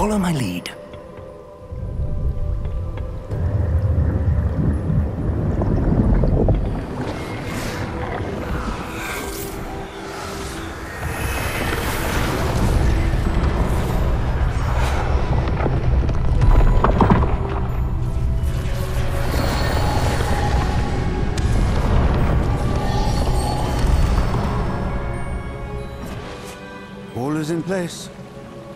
Follow my lead. All is in place.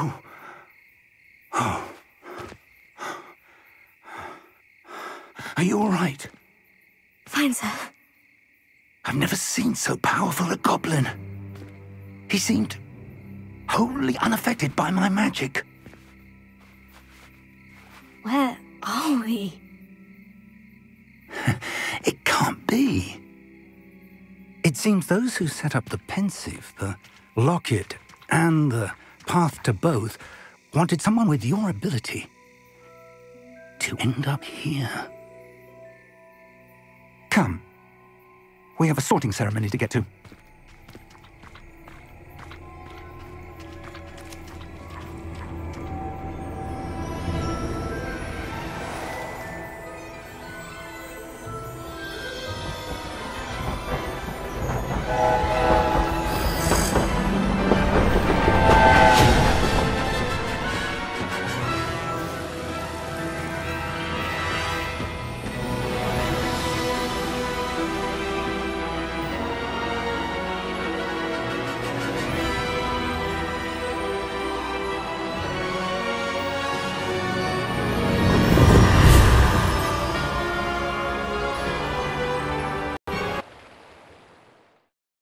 Oh. Are you all right? Fine, sir. I've never seen so powerful a goblin. He seemed wholly unaffected by my magic. Where are we? it can't be. It seems those who set up the pensieve, the locket, and the path to both wanted someone with your ability to end up here. Come. We have a sorting ceremony to get to.